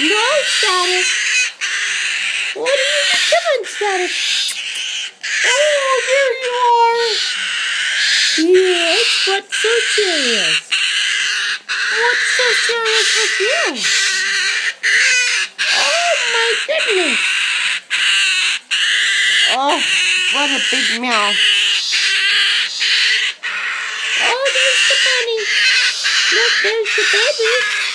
No Static. What are you doing, Static? Oh, there you are. Yes, what's so serious? What's so serious with you? Oh, my goodness. Oh, what a big mouth. Oh, there's the bunny. Look, there's the baby.